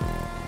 Bye.